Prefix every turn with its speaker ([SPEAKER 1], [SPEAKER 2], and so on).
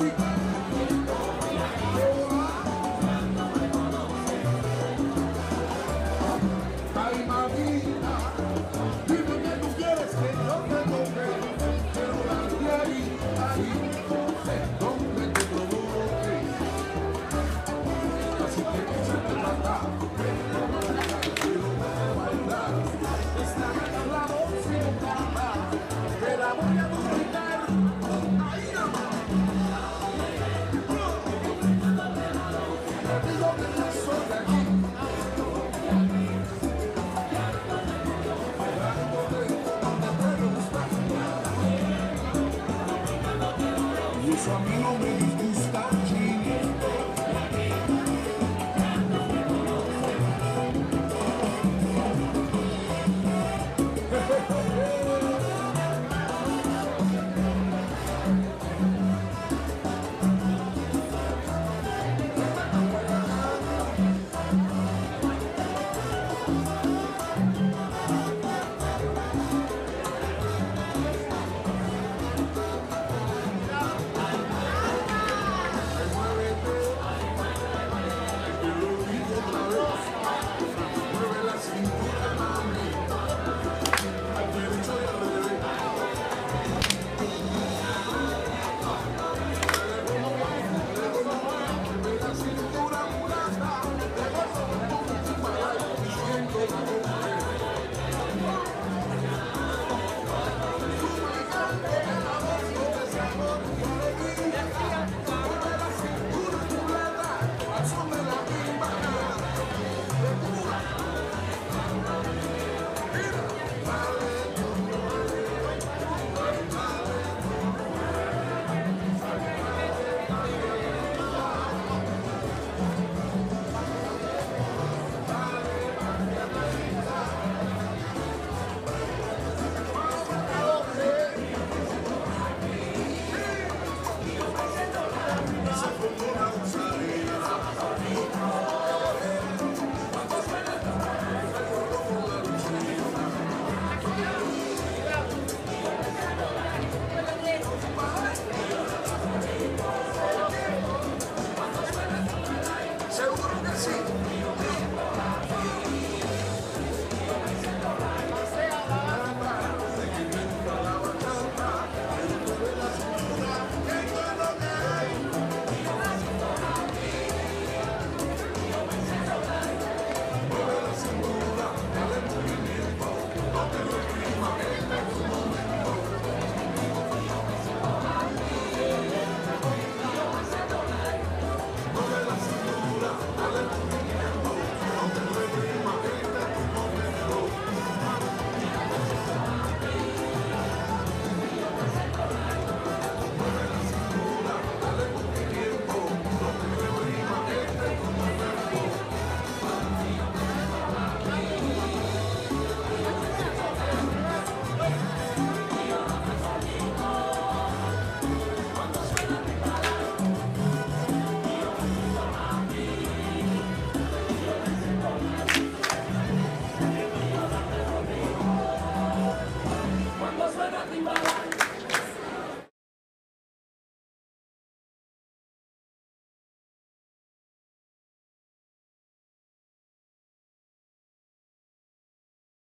[SPEAKER 1] Ay, Te digo